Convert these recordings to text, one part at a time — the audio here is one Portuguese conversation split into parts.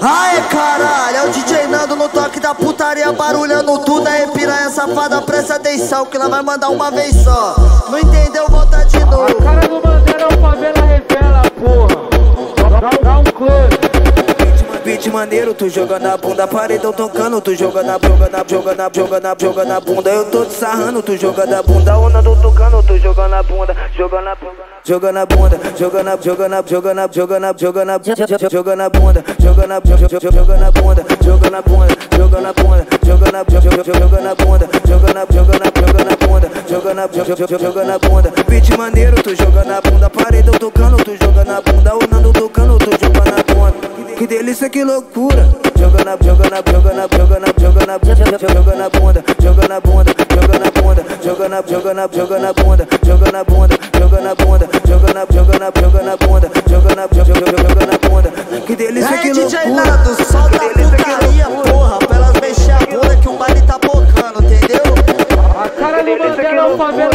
Aê caralho, é o DJ Nando no toque da putaria, barulhando tudo. Aí piranha safada, presta atenção que ela vai mandar uma vez só. Maneiro, tu jogando a bunda, paredão tocando, tu jogando a jogando a jogando a jogando a jogando a bunda, eu tô te sarrando, tu jogando a bunda, onda tô tocando, tu jogando a bunda, jogando a jogando a bunda, jogando a jogando a jogando a jogando a jogando a jogando a bunda, jogando a jogando a bunda, jogando a bunda, jogando a bunda, jogando a jogando a bunda, jogando a jogando a jogando a bunda, jogando a jogando a bunda, beat maneiro, tu jogando a bunda, paredão tocando, tu jogando a bunda, onda tocando, tu jogando a bunda. Que delícia, que loucura. Joga na, joga na, joga na, joga na, joga na, joga na bunda, joga na bunda, joga na bunda, joga na, joga na, joga na bunda, joga na bunda, joga na bunda, joga na, joga na, joga na bunda, joga na, joga na bunda. Que delícia, que loucura. DJ solta a putaria, porra, pra elas mexer a bunda que o baile tá bocando, entendeu? A cara do Bandeira é o favela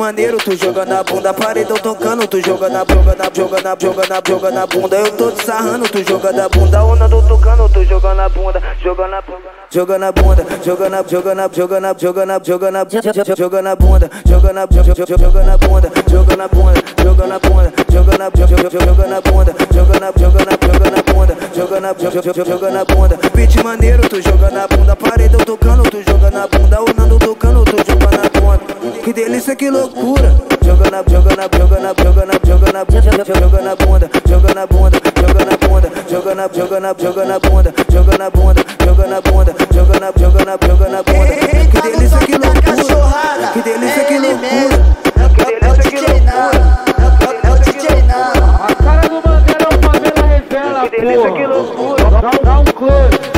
maneiro, tu jogando a bunda, paredão tocando, tu jogando a jogando a jogando a jogando a jogando a bunda, eu tô te sarrando, tu jogando a bunda, onda tô tocando, tu jogando a bunda, jogando a jogando a bunda, jogando a jogando a jogando a jogando a jogando a jogando a bunda, jogando a jogando a bunda, jogando a bunda, jogando a bunda, jogando a jogando a bunda, jogando a jogando a jogando a bunda, jogando a jogando a bunda, beat maneiro, tu jogando a bunda, paredão tocando, tu jogando a bunda, Que delícia, que loucura. Joga na, joga na, joga na, joga na, joga na, joga na bunda, joga na bunda, joga na bunda, joga na, joga na, joga na bunda, joga na bunda, joga na bunda, joga na, joga na, joga na bunda. Que delícia, que loucura. Que delícia, que loucura. É o DJ Nando, é o